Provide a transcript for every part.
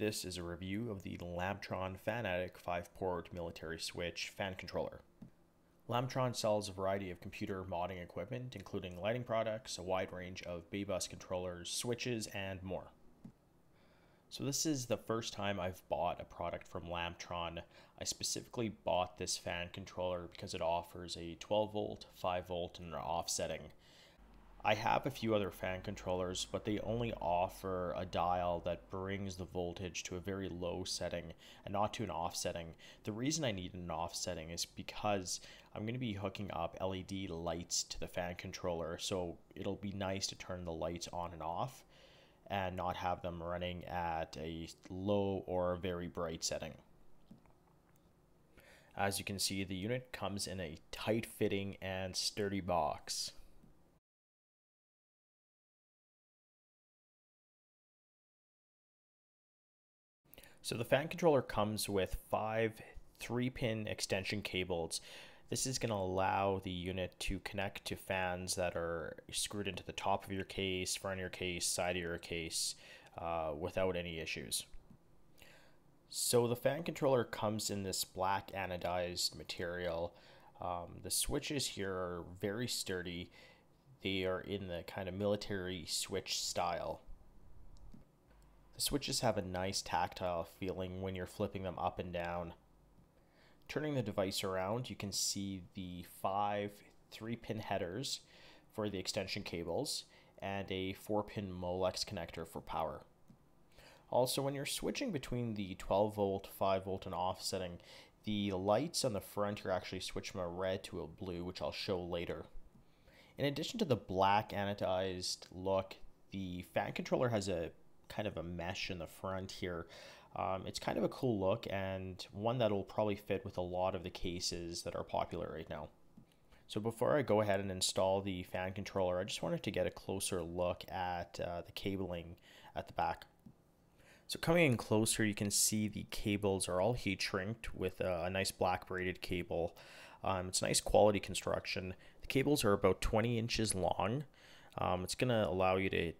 This is a review of the Lamptron Fan-Atic 5-port military switch fan controller. Lamptron sells a variety of computer modding equipment, including lighting products, a wide range of B-bus controllers, switches, and more. So this is the first time I've bought a product from Lamptron. I specifically bought this fan controller because it offers a 12 volt, 5 volt, and an offsetting. I have a few other fan controllers, but they only offer a dial that brings the voltage to a very low setting and not to an offsetting. The reason I need an offsetting is because I'm going to be hooking up LED lights to the fan controller, so it'll be nice to turn the lights on and off and not have them running at a low or very bright setting. As you can see, the unit comes in a tight fitting and sturdy box. So the fan controller comes with five three pin extension cables. This is going to allow the unit to connect to fans that are screwed into the top of your case, front of your case, side of your case uh, without any issues. So the fan controller comes in this black anodized material. Um, the switches here are very sturdy. They are in the kind of military switch style. Switches have a nice tactile feeling when you're flipping them up and down. Turning the device around, you can see the five three pin headers for the extension cables and a four pin Molex connector for power. Also, when you're switching between the 12 volt, 5 volt, and offsetting, the lights on the front are actually switched from a red to a blue, which I'll show later. In addition to the black anodized look, the fan controller has a kind of a mesh in the front here. Um, it's kind of a cool look and one that'll probably fit with a lot of the cases that are popular right now. So before I go ahead and install the fan controller, I just wanted to get a closer look at uh, the cabling at the back. So coming in closer, you can see the cables are all heat shrinked with a, nice black braided cable. Um, it's nice quality construction. The cables are about 20 inches long. Um, it's going to allow you to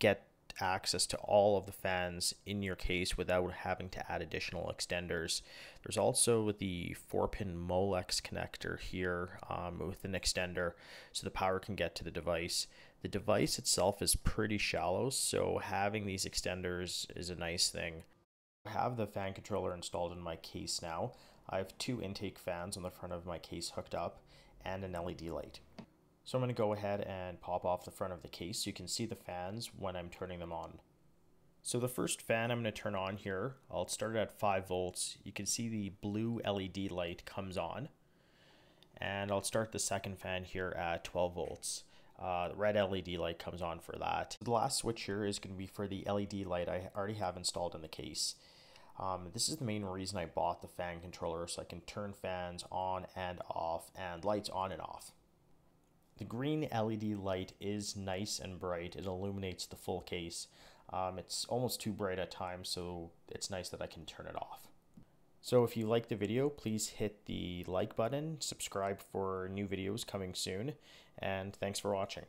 get access to all of the fans in your case without having to add additional extenders. There's also the 4-pin Molex connector here um, with an extender so the power can get to the device. The device itself is pretty shallow, so having these extenders is a nice thing. I have the fan controller installed in my case now. I have two intake fans on the front of my case hooked up and an LED light. So I'm going to go ahead and pop off the front of the case so you can see the fans when I'm turning them on. So the first fan I'm going to turn on here, I'll start at 5 volts. You can see the blue LED light comes on. And I'll start the second fan here at 12 volts. Uh, the red LED light comes on for that. The last switch here is going to be for the LED light I already have installed in the case. Um, this is the main reason I bought the fan controller so I can turn fans on and off and lights on and off. The green LED light is nice and bright. It illuminates the full case. Um, it's almost too bright at times, so it's nice that I can turn it off. So if you like the video, please hit the like button, subscribe for new videos coming soon, and thanks for watching.